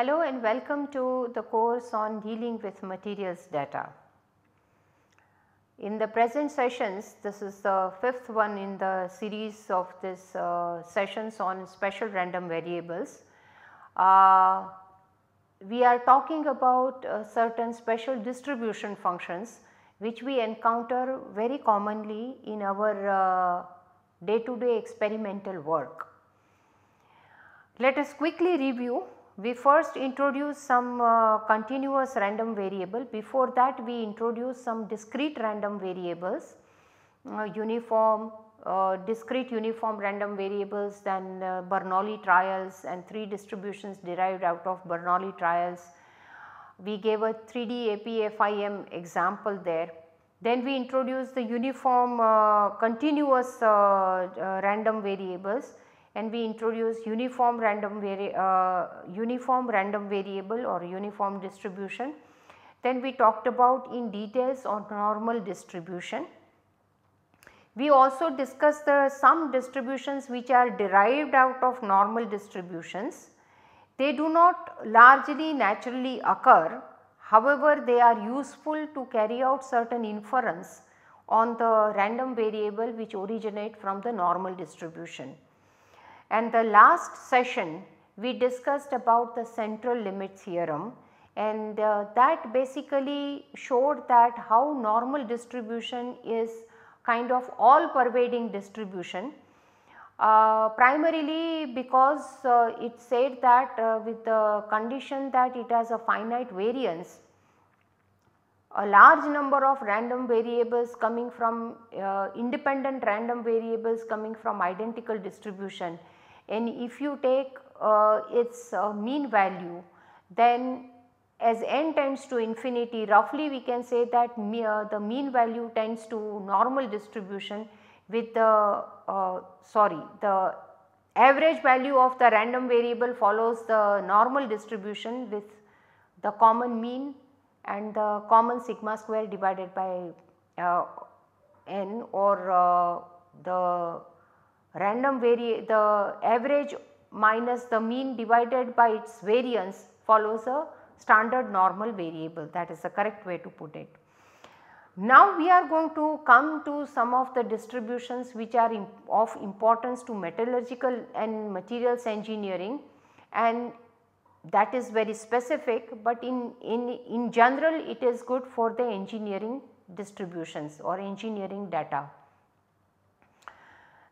Hello and welcome to the course on dealing with materials data. In the present sessions, this is the fifth one in the series of this uh, sessions on special random variables. Uh, we are talking about uh, certain special distribution functions which we encounter very commonly in our day to day experimental work. Let us quickly review. We first introduce some uh, continuous random variable. Before that we introduce some discrete random variables, uh, uniform, uh, discrete uniform random variables then uh, Bernoulli trials and 3 distributions derived out of Bernoulli trials. We gave a 3D APFIM example there. Then we introduced the uniform uh, continuous uh, random variables and we introduce uniform random uh, uniform random variable or uniform distribution. Then we talked about in details on normal distribution. We also discussed the some distributions which are derived out of normal distributions. They do not largely naturally occur however they are useful to carry out certain inference on the random variable which originate from the normal distribution. And the last session we discussed about the central limit theorem. And uh, that basically showed that how normal distribution is kind of all pervading distribution. Uh, primarily because uh, it said that uh, with the condition that it has a finite variance a large number of random variables coming from uh, independent random variables coming from identical distribution and if you take uh, its uh, mean value then as n tends to infinity roughly we can say that uh, the mean value tends to normal distribution with the uh, sorry the average value of the random variable follows the normal distribution with the common mean and the common sigma square divided by uh, n or the random vari the average minus the mean divided by its variance follows a standard normal variable that is the correct way to put it. Now we are going to come to some of the distributions which are imp of importance to metallurgical and materials engineering and that is very specific but in, in, in general it is good for the engineering distributions or engineering data.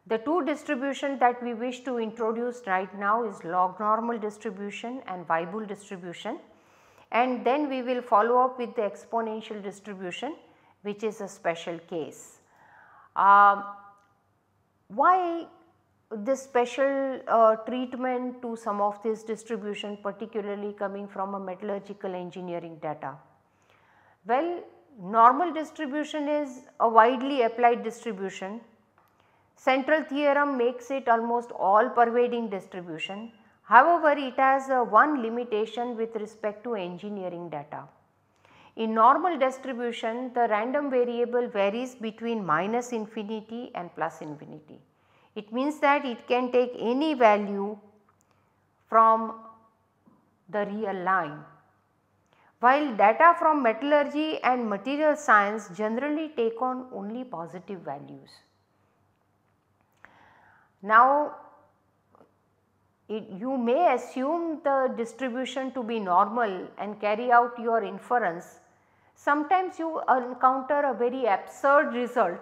The two distribution that we wish to introduce right now is log normal distribution and Weibull distribution and then we will follow up with the exponential distribution which is a special case. Uh, why this special uh, treatment to some of this distribution particularly coming from a metallurgical engineering data? Well, normal distribution is a widely applied distribution Central theorem makes it almost all pervading distribution. However, it has a one limitation with respect to engineering data. In normal distribution, the random variable varies between minus infinity and plus infinity. It means that it can take any value from the real line. While data from metallurgy and material science generally take on only positive values. Now it, you may assume the distribution to be normal and carry out your inference. Sometimes you encounter a very absurd result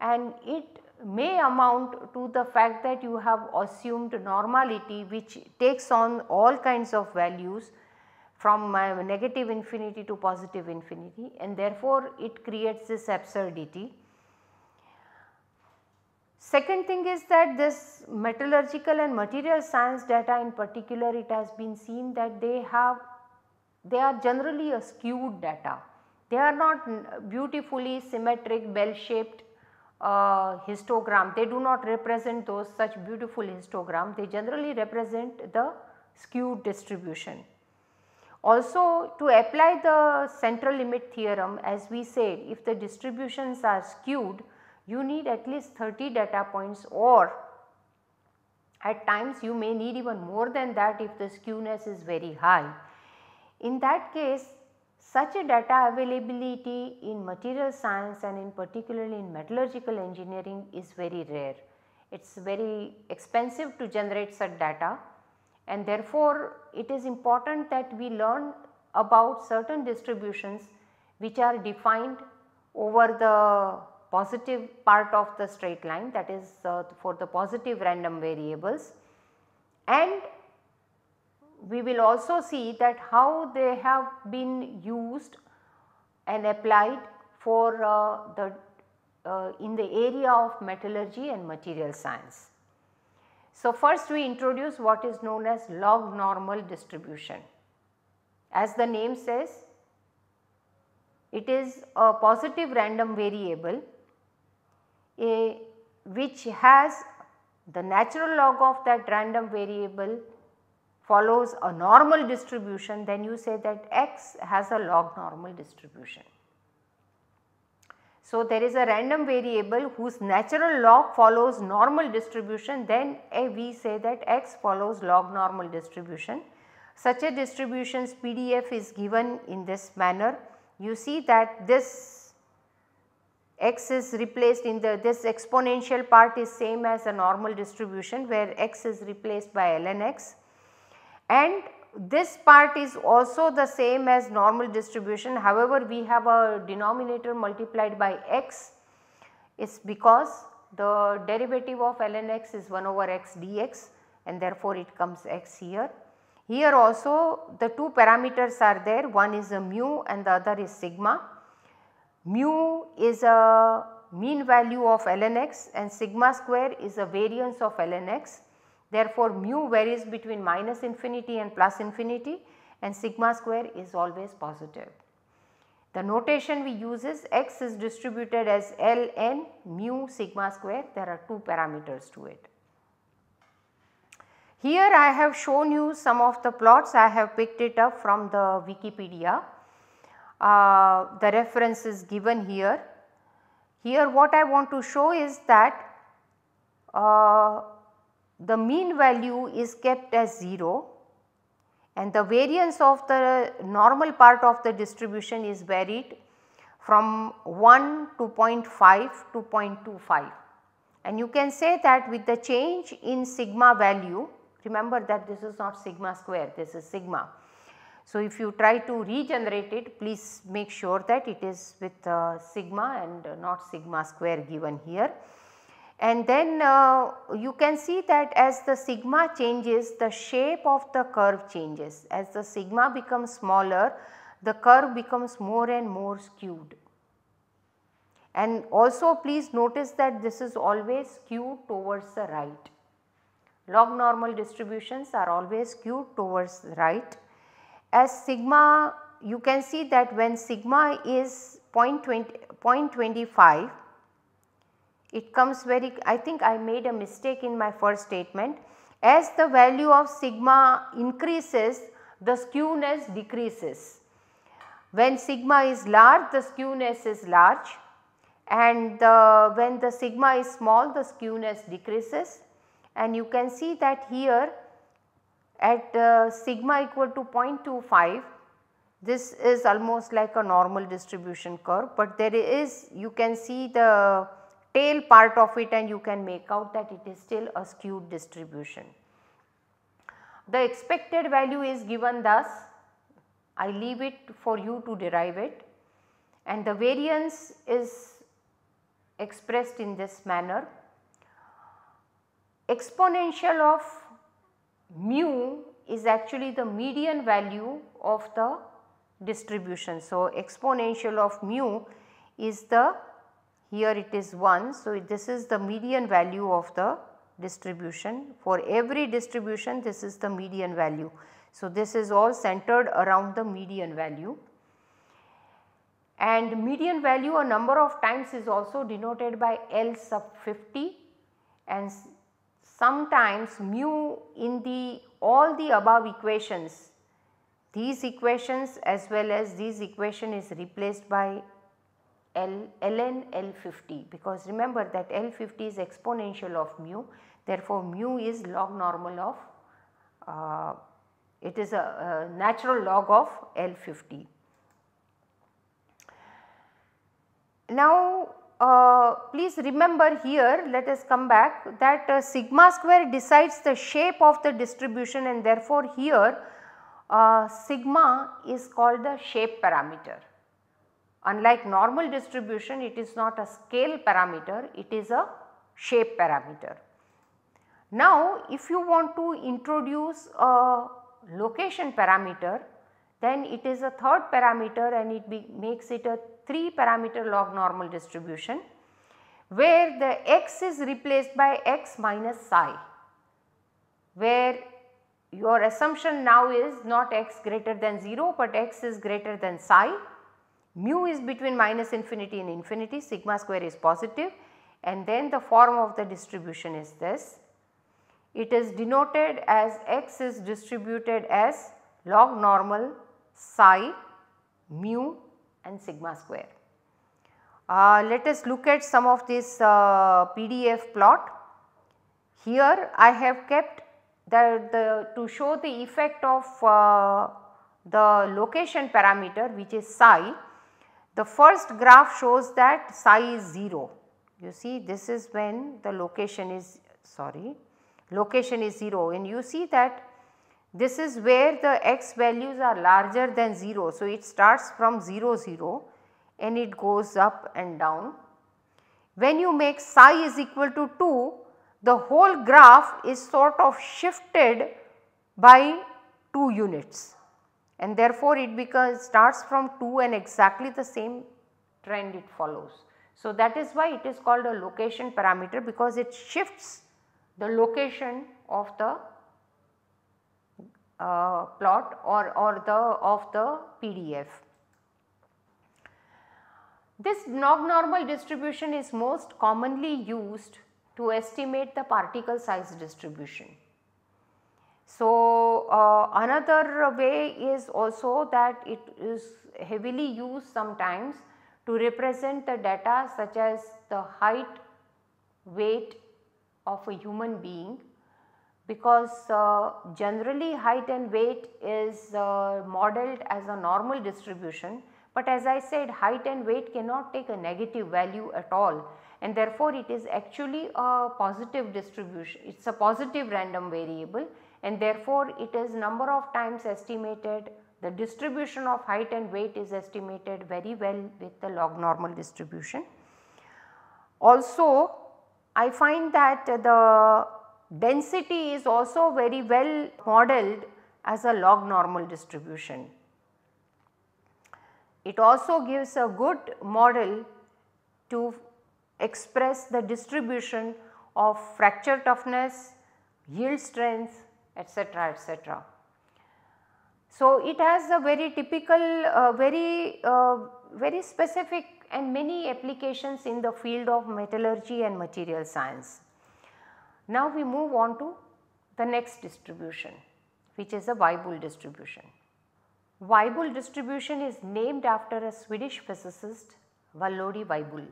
and it may amount to the fact that you have assumed normality which takes on all kinds of values from uh, negative infinity to positive infinity and therefore it creates this absurdity. Second thing is that this metallurgical and material science data in particular it has been seen that they have they are generally a skewed data. They are not beautifully symmetric bell shaped uh, histogram, they do not represent those such beautiful histogram, they generally represent the skewed distribution. Also to apply the central limit theorem as we said if the distributions are skewed you need at least 30 data points or At times you may need even more than that if the skewness is very high. In that case such a data availability in material science and in particularly in metallurgical engineering is very rare. It is very expensive to generate such data and therefore it is important that we learn about certain distributions which are defined over the positive part of the straight line that is uh, for the positive random variables and we will also see that how they have been used and applied for uh, the uh, in the area of metallurgy and material science. So, first we introduce what is known as log normal distribution. As the name says it is a positive random variable a, which has the natural log of that random variable follows a normal distribution then you say that x has a log normal distribution. So, there is a random variable whose natural log follows normal distribution then we say that x follows log normal distribution. Such a distribution's PDF is given in this manner. You see that this x is replaced in the this exponential part is same as a normal distribution where x is replaced by ln x and this part is also the same as normal distribution however we have a denominator multiplied by x is because the derivative of ln x is 1 over x dx and therefore it comes x here. Here also the two parameters are there one is a mu and the other is sigma. Mu is a mean value of ln x and sigma square is a variance of ln x Therefore, mu varies between minus infinity and plus infinity and sigma square is always positive. The notation we use is x is distributed as ln mu sigma square there are two parameters to it. Here I have shown you some of the plots I have picked it up from the Wikipedia. Uh, the reference is given here. Here what I want to show is that uh, the mean value is kept as 0 and the variance of the normal part of the distribution is varied from 1 to 0.5 to 0.25 and you can say that with the change in sigma value remember that this is not sigma square this is sigma. So, if you try to regenerate it please make sure that it is with uh, sigma and not sigma square given here and then uh, you can see that as the sigma changes the shape of the curve changes as the sigma becomes smaller the curve becomes more and more skewed. And also please notice that this is always skewed towards the right. Log normal distributions are always skewed towards the right. As sigma you can see that when sigma is 0.20, 0.25 it comes very I think I made a mistake in my first statement as the value of sigma increases the skewness decreases. When sigma is large the skewness is large and the, when the sigma is small the skewness decreases and you can see that here at uh, sigma equal to 0.25 this is almost like a normal distribution curve but there is you can see the tail part of it and you can make out that it is still a skewed distribution. The expected value is given thus, I leave it for you to derive it and the variance is expressed in this manner. Exponential of is actually the median value of the distribution. So, exponential of mu is the here it is 1. So, this is the median value of the distribution for every distribution this is the median value. So, this is all centered around the median value and median value a number of times is also denoted by L sub 50 and sometimes mu in the all the above equations these equations as well as these equation is replaced by L ln L50 because remember that L50 is exponential of mu therefore mu is log normal of uh, it is a, a natural log of L50. Now uh, please remember here let us come back that uh, sigma square decides the shape of the distribution and therefore here uh, sigma is called the shape parameter. Unlike normal distribution it is not a scale parameter it is a shape parameter. Now if you want to introduce a location parameter then it is a third parameter and it makes it a 3 parameter log normal distribution where the x is replaced by x minus psi where your assumption now is not x greater than 0 but x is greater than psi mu is between minus infinity and infinity sigma square is positive and then the form of the distribution is this. It is denoted as x is distributed as log normal psi mu and sigma square. Uh, let us look at some of this uh, PDF plot. Here I have kept the, the to show the effect of uh, the location parameter which is psi. The first graph shows that psi is 0. You see this is when the location is sorry location is 0 and you see that this is where the x values are larger than 0. So, it starts from 0 0 and it goes up and down. When you make psi is equal to 2 the whole graph is sort of shifted by 2 units and therefore it becomes starts from 2 and exactly the same trend it follows. So, that is why it is called a location parameter because it shifts the location of the uh, plot or, or the of the PDF. This log normal distribution is most commonly used to estimate the particle size distribution. So, uh, another way is also that it is heavily used sometimes to represent the data such as the height, weight of a human being because uh, generally height and weight is uh, modeled as a normal distribution. But as I said height and weight cannot take a negative value at all. And therefore it is actually a positive distribution. It is a positive random variable. And therefore it is number of times estimated. The distribution of height and weight is estimated very well with the log normal distribution. Also I find that the Density is also very well modeled as a log normal distribution. It also gives a good model to express the distribution of fracture toughness, yield strength etc., etc. So, it has a very typical uh, very uh, very specific and many applications in the field of metallurgy and material science. Now we move on to the next distribution which is a Weibull distribution. Weibull distribution is named after a Swedish physicist Waloddi Weibull.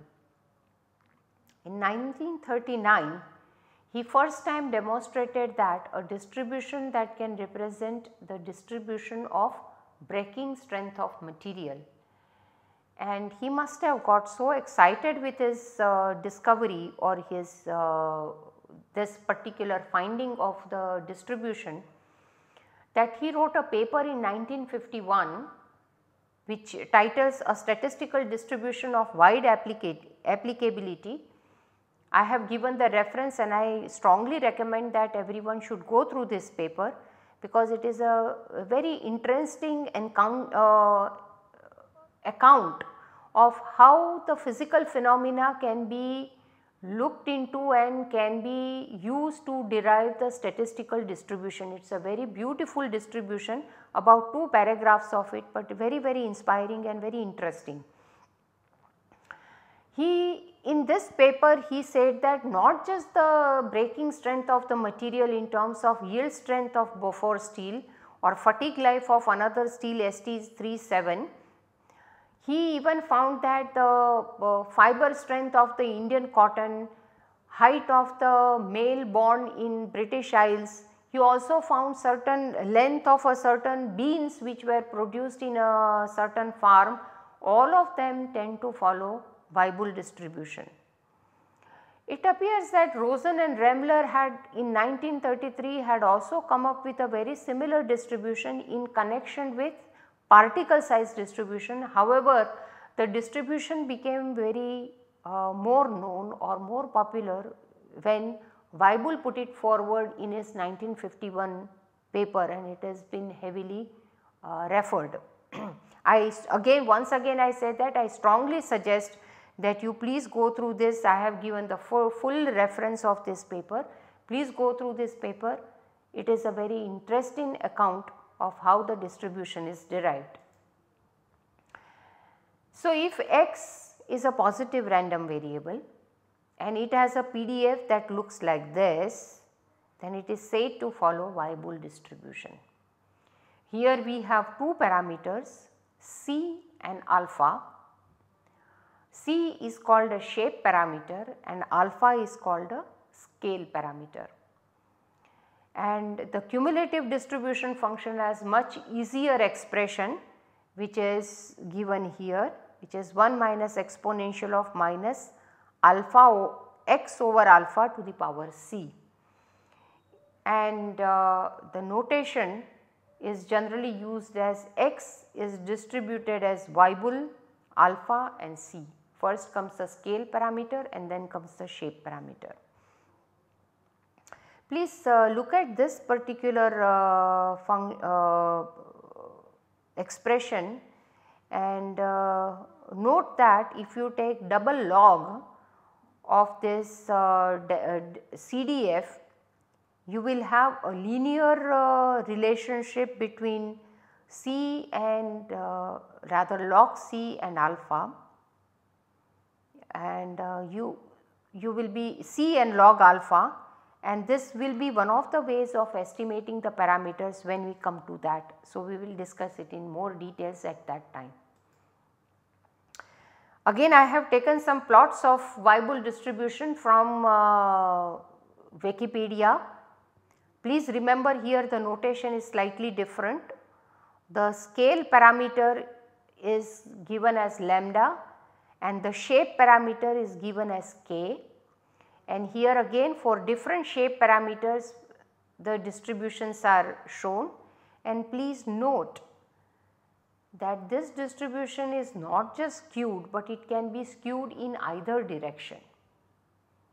In 1939 he first time demonstrated that a distribution that can represent the distribution of breaking strength of material and he must have got so excited with his uh, discovery or his uh, this particular finding of the distribution that he wrote a paper in 1951 which titles a statistical distribution of wide applicability. I have given the reference and I strongly recommend that everyone should go through this paper because it is a, very interesting uh, account of how the physical phenomena can be looked into and can be used to derive the statistical distribution. It is a very beautiful distribution about 2 paragraphs of it but very very inspiring and very interesting. He in this paper he said that not just the breaking strength of the material in terms of yield strength of Bofors steel or fatigue life of another steel ST37 he even found that the uh, fiber strength of the Indian cotton, height of the male born in British Isles. He also found certain length of a certain beans which were produced in a certain farm. All of them tend to follow Weibull distribution. It appears that Rosin and Rammler had in 1933 had also come up with a very similar distribution in connection with particle size distribution. However, the distribution became very uh, more known or more popular when Weibull put it forward in his 1951 paper and it has been heavily uh, referred. I again once again I say that I strongly suggest that you please go through this. I have given the full, full reference of this paper. Please go through this paper. It is a very interesting account of how the distribution is derived. So, if x is a positive random variable and it has a PDF that looks like this, then it is said to follow Weibull distribution. Here we have two parameters C and alpha C is called a shape parameter and alpha is called a scale parameter. And the cumulative distribution function has much easier expression which is given here which is 1 minus exponential of minus alpha x over alpha to the power c. And uh, the notation is generally used as x is distributed as Weibull, alpha and c. First comes the scale parameter and then comes the shape parameter. Please uh, look at this particular uh, uh, expression and uh, note that if you take double log of this uh, uh, CDF you will have a linear relationship between C and rather log C and alpha. And uh, you, you will be C and log alpha and this will be one of the ways of estimating the parameters when we come to that. So, we will discuss it in more details at that time. Again I have taken some plots of Weibull distribution from uh, Wikipedia. Please remember here the notation is slightly different. The scale parameter is given as lambda and the shape parameter is given as k and here again for different shape parameters the distributions are shown and please note that this distribution is not just skewed but it can be skewed in either direction.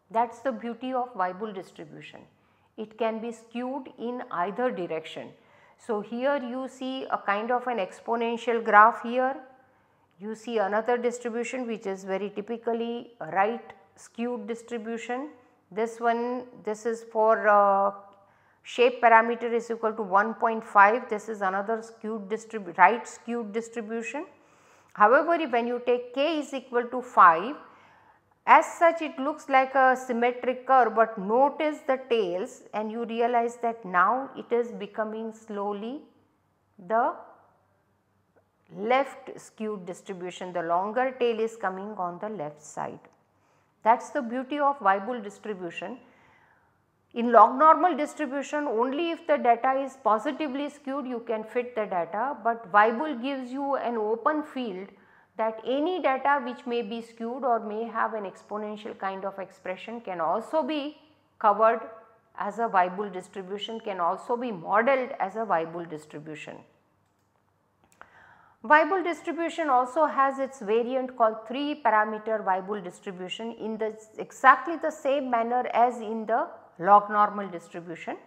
That is the beauty of Weibull distribution. It can be skewed in either direction. So, here you see a kind of an exponential graph here you see another distribution which is very typically right skewed distribution. This one this is for uh, shape parameter is equal to 1.5 this is another skewed distribution right skewed distribution. However, when you take k is equal to 5 as such it looks like a symmetric curve but notice the tails and you realize that now it is becoming slowly the left skewed distribution the longer tail is coming on the left side. That is the beauty of Weibull distribution. In log normal distribution only if the data is positively skewed you can fit the data but Weibull gives you an open field that any data which may be skewed or may have an exponential kind of expression can also be covered as a Weibull distribution can also be modeled as a Weibull distribution. Weibull distribution also has its variant called 3 parameter Weibull distribution in the exactly the same manner as in the log normal distribution.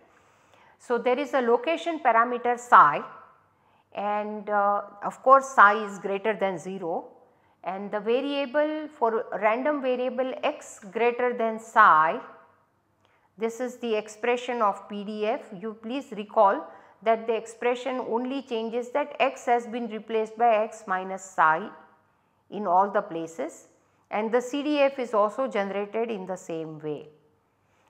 So, there is a location parameter psi and uh, of course psi is greater than 0 and the variable for random variable x greater than psi this is the expression of PDF you please recall that the expression only changes that x has been replaced by x minus psi in all the places and the CDF is also generated in the same way.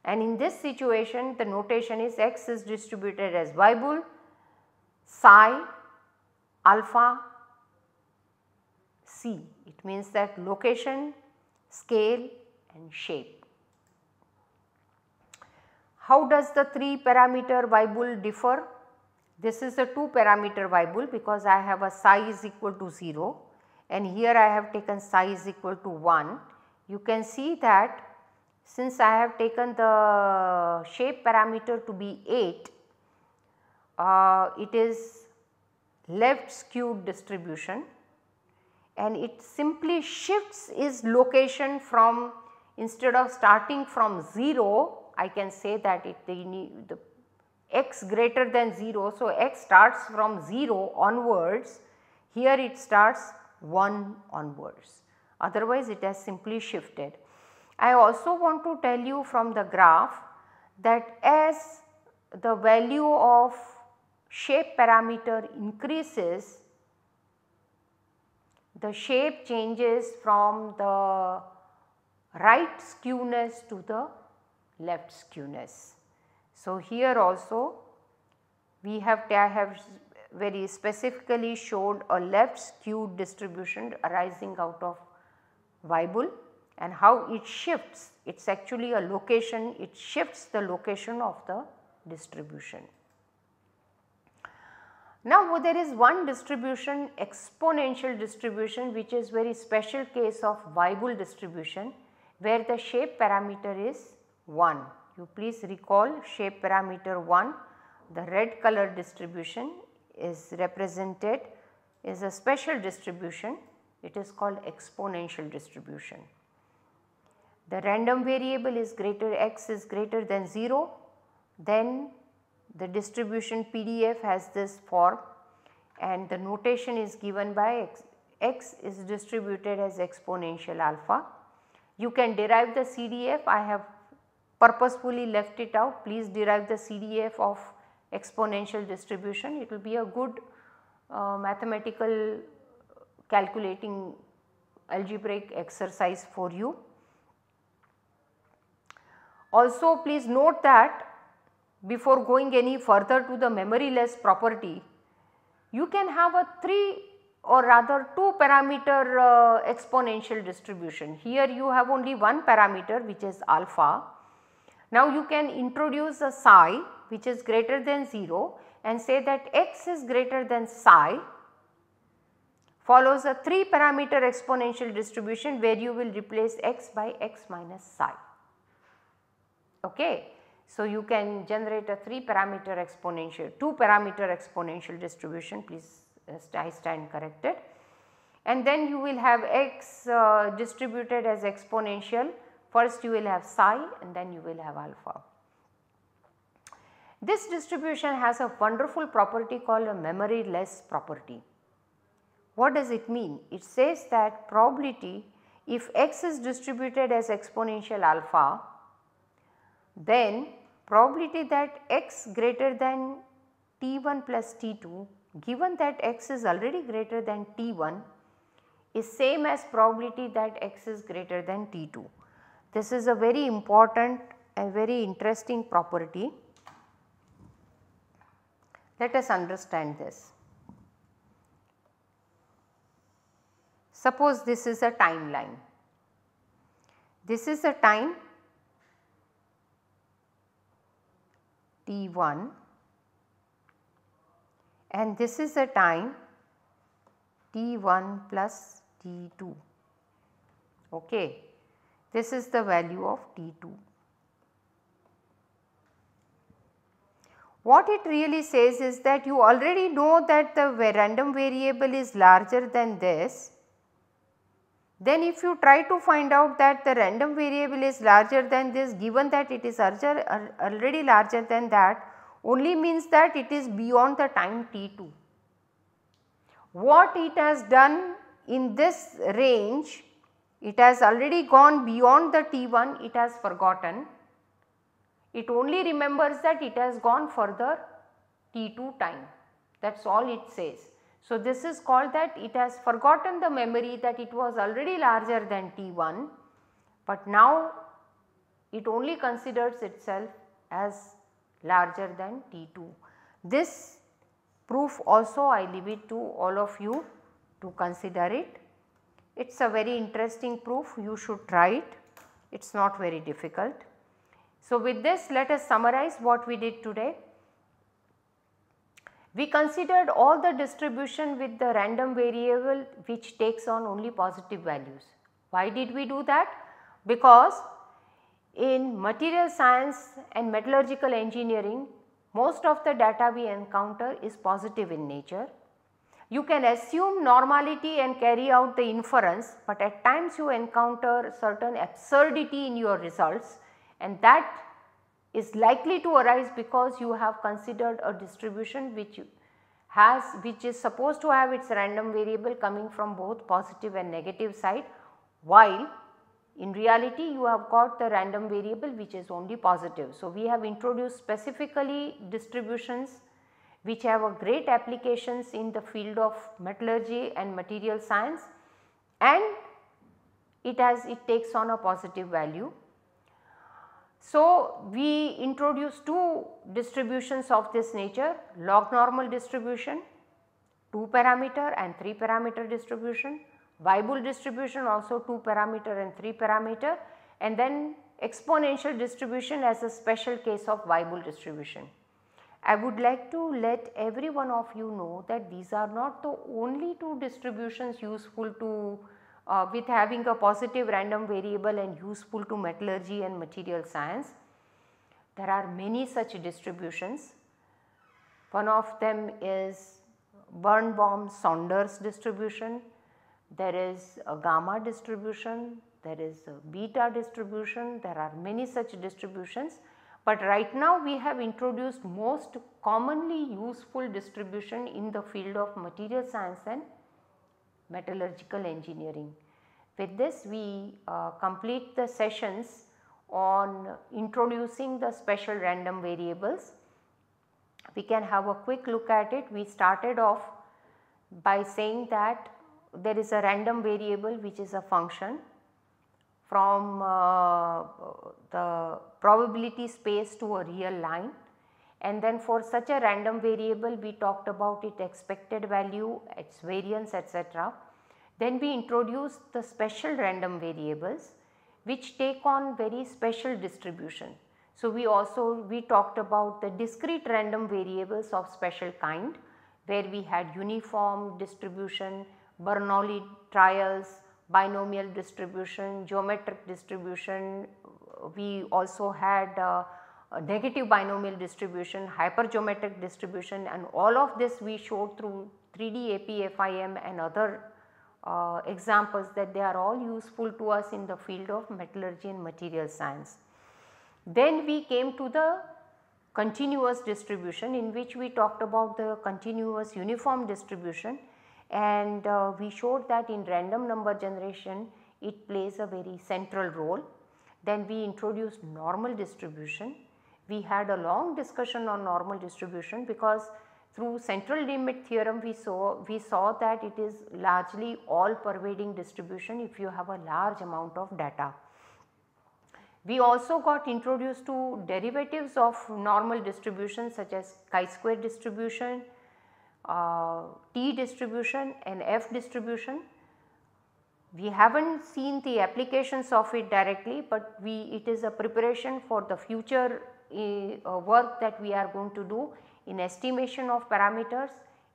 And in this situation the notation is x is distributed as Weibull, psi, alpha, c. It means that location, scale and shape. How does the 3 parameter Weibull differ? This is a 2 parameter Weibull because I have a psi is equal to 0 and here I have taken psi is equal to 1. You can see that since I have taken the shape parameter to be 8, uh, it is left skewed distribution and it simply shifts its location from instead of starting from 0 I can say that it the, the x greater than 0. So, x starts from 0 onwards here it starts 1 onwards otherwise it has simply shifted. I also want to tell you from the graph that as the value of shape parameter increases the shape changes from the right skewness to the left skewness. So, here also we have have very specifically showed a left skewed distribution arising out of Weibull and how it shifts it is actually a location it shifts the location of the distribution. Now there is one distribution exponential distribution which is very special case of Weibull distribution where the shape parameter is 1. You please recall shape parameter 1 the red color distribution is represented is a special distribution it is called exponential distribution. The random variable is greater x is greater than 0 then the distribution PDF has this form and the notation is given by x, x is distributed as exponential alpha. You can derive the CDF I have purposefully left it out please derive the CDF of exponential distribution it will be a good uh, mathematical calculating algebraic exercise for you. Also please note that before going any further to the memoryless property, you can have a 3 or rather 2 parameter uh, exponential distribution. Here you have only one parameter which is alpha. Now you can introduce a psi which is greater than 0 and say that x is greater than psi follows a 3 parameter exponential distribution where you will replace x by x minus psi. Okay. So, you can generate a 3 parameter exponential 2 parameter exponential distribution please uh, I stand corrected and then you will have x uh, distributed as exponential first you will have psi and then you will have alpha. This distribution has a wonderful property called a memoryless property. What does it mean? It says that probability if x is distributed as exponential alpha then probability that x greater than t1 plus t2 given that x is already greater than t1 is same as probability that x is greater than t2. This is a very important and very interesting property. Let us understand this. Suppose this is a timeline. This is a time t1 and this is a time t1 plus t2. Okay. This is the value of t2. What it really says is that you already know that the random variable is larger than this then if you try to find out that the random variable is larger than this given that it is already larger than that only means that it is beyond the time t2. What it has done in this range it has already gone beyond the t1 it has forgotten. It only remembers that it has gone further t2 time that is all it says. So, this is called that it has forgotten the memory that it was already larger than T1, but now it only considers itself as larger than T2. This proof also I leave it to all of you to consider it. It is a very interesting proof you should try it, it is not very difficult. So, with this let us summarize what we did today. We considered all the distribution with the random variable which takes on only positive values. Why did we do that? Because in material science and metallurgical engineering most of the data we encounter is positive in nature. You can assume normality and carry out the inference, but at times you encounter certain absurdity in your results and that is likely to arise because you have considered a distribution which has which is supposed to have its random variable coming from both positive and negative side while in reality you have got the random variable which is only positive. So, we have introduced specifically distributions which have a great applications in the field of metallurgy and material science and it has it takes on a positive value. So, we introduce two distributions of this nature log normal distribution 2 parameter and 3 parameter distribution Weibull distribution also 2 parameter and 3 parameter and then exponential distribution as a special case of Weibull distribution. I would like to let every one of you know that these are not the only two distributions useful to uh, with having a positive random variable and useful to metallurgy and material science. There are many such distributions. One of them is Birnbaum Saunders distribution there is a gamma distribution, there is a beta distribution, there are many such distributions. But right now we have introduced most commonly useful distribution in the field of material science and metallurgical engineering. With this we uh, complete the sessions on introducing the special random variables. We can have a quick look at it. We started off by saying that there is a random variable which is a function from uh, the probability space to a real line and then for such a random variable we talked about its expected value, its variance etc. Then we introduced the special random variables which take on very special distribution. So, we also we talked about the discrete random variables of special kind where we had uniform distribution, Bernoulli trials, binomial distribution, geometric distribution. We also had uh, negative binomial distribution, hypergeometric distribution and all of this we showed through 3D AP, FIM and other uh, examples that they are all useful to us in the field of metallurgy and material science. Then we came to the continuous distribution in which we talked about the continuous uniform distribution and uh, we showed that in random number generation it plays a very central role. Then we introduced normal distribution. We had a long discussion on normal distribution because through central limit theorem we saw we saw that it is largely all pervading distribution if you have a large amount of data. We also got introduced to derivatives of normal distribution such as chi-square distribution, T distribution and F distribution. We have not seen the applications of it directly, but we it is a preparation for the future uh, work that we are going to do in estimation of parameters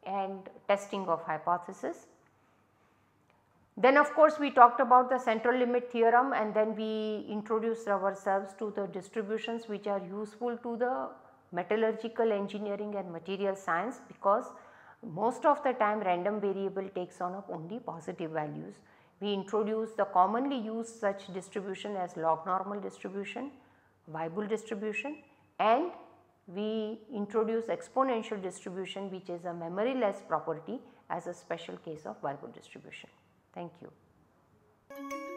and testing of hypothesis. Then of course, we talked about the central limit theorem and then we introduced ourselves to the distributions which are useful to the metallurgical engineering and material science because most of the time random variable takes on up only positive values. We introduce the commonly used such distribution as log normal distribution, Weibull distribution and we introduce exponential distribution which is a memoryless property as a special case of Weibull distribution. Thank you.